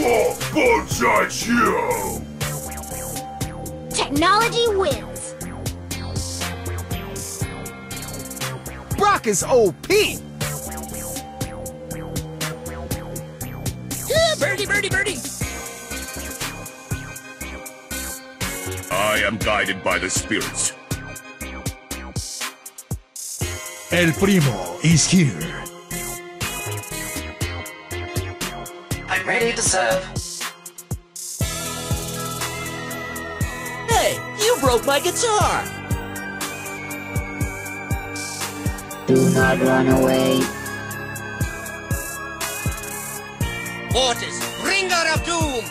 judge Paul, Paul judge you! Technology wins. Brock is OP! Yeah, birdie, birdie, birdie. I am guided by the spirits. El Primo is here. Ready to serve. Hey, you broke my guitar. Do not run away. Otis, bringer of doom.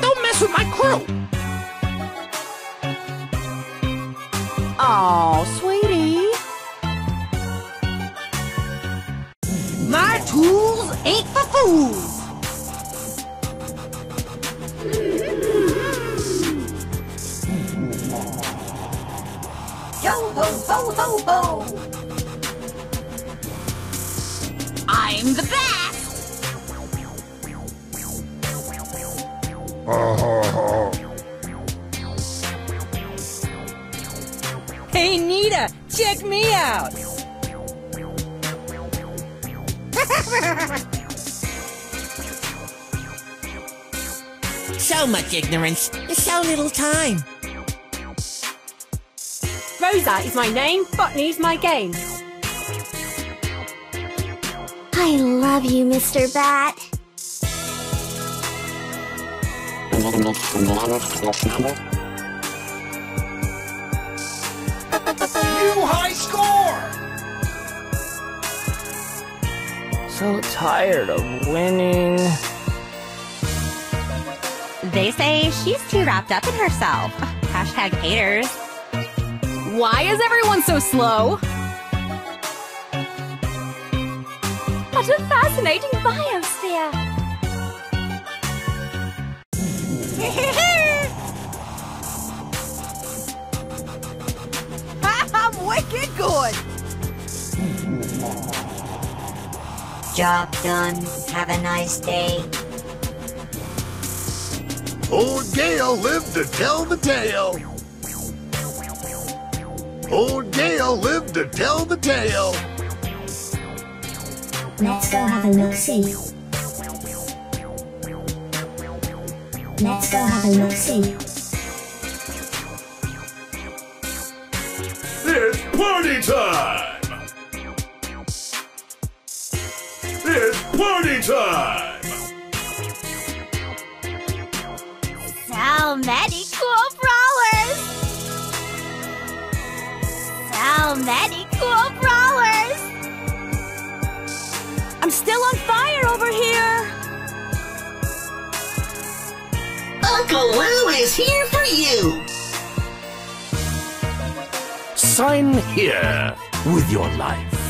Don't mess with my crew! Aw, sweetie. My tools ain't for fools. Yo ho ho ho ho! I'm the best. Hey, Nita, check me out. So much ignorance, so little time. Rosa is my name, botany's my game. I love you, Mr. Bat. High score! So tired of winning. They say she's too wrapped up in herself. Hashtag haters. Why is everyone so slow? What a fascinating biosphere! Job done. Have a nice day. Old Gale lived to tell the tale. Old Gale lived to tell the tale. Let's go have a look-see. Let's go have a look-see. It's party time! It's party time! So many cool brawlers! So many cool brawlers! I'm still on fire over here. Uncle Lou is here for you. Sign here with your life.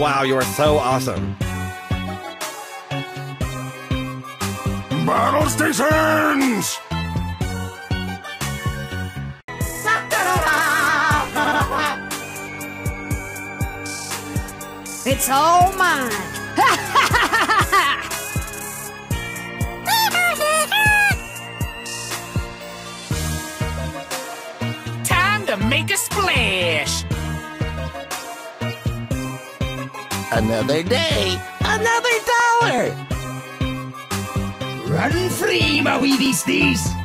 Wow, you are so awesome. Battle stations! It's all mine. Another day, another dollar. Run free, my wee beasties!